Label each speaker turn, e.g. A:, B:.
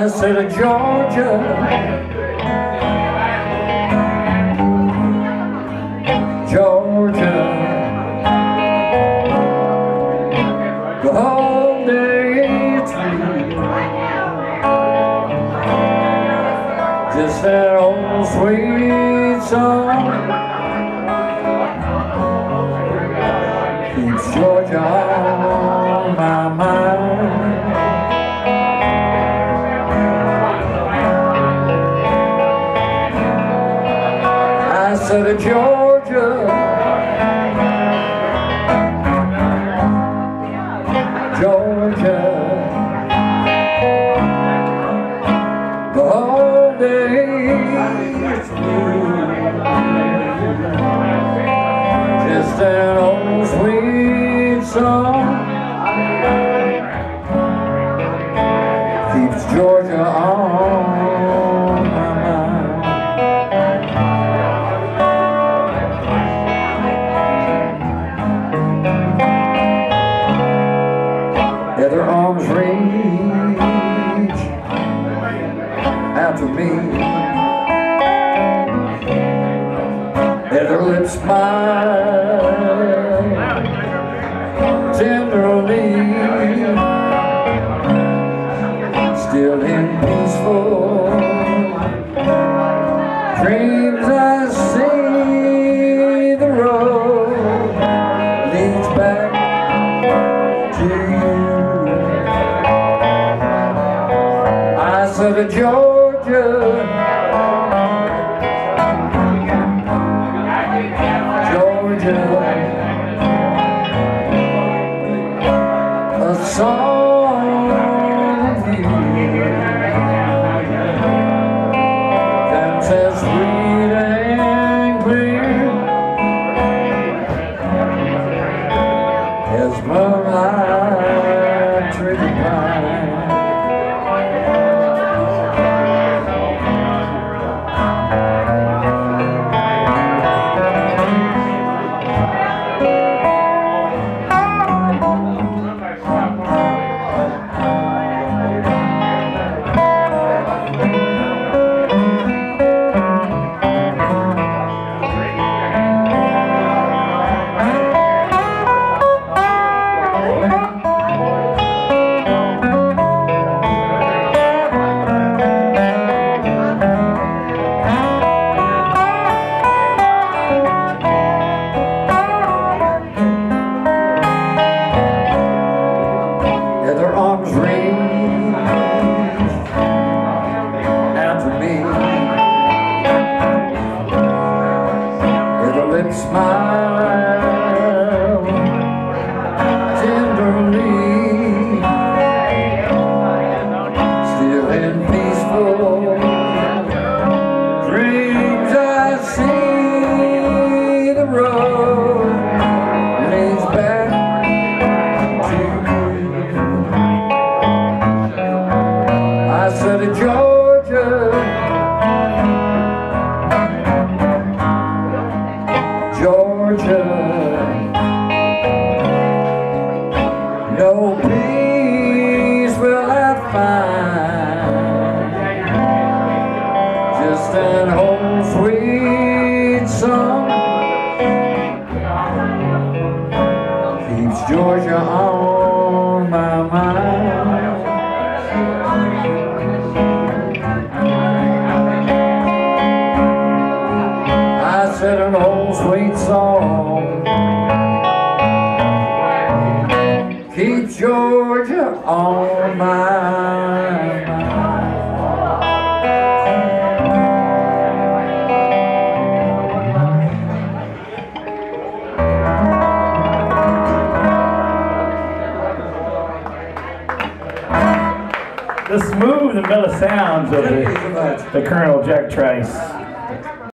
A: I said, Georgia, Georgia, day. Just that old sweet song. Keeps Georgia Said, Georgia, Georgia, the whole day. Just an old sweet song keeps Georgia on tenderly. Still in peaceful dreams, I see the road leads back to you. I said, Georgia, A song of you Georgia on my mind. I said an old sweet song Keep Georgia on my
B: The smooth and mellow sounds of
A: Thank you so
B: the, the Colonel Jack Trice.